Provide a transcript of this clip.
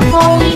风雨。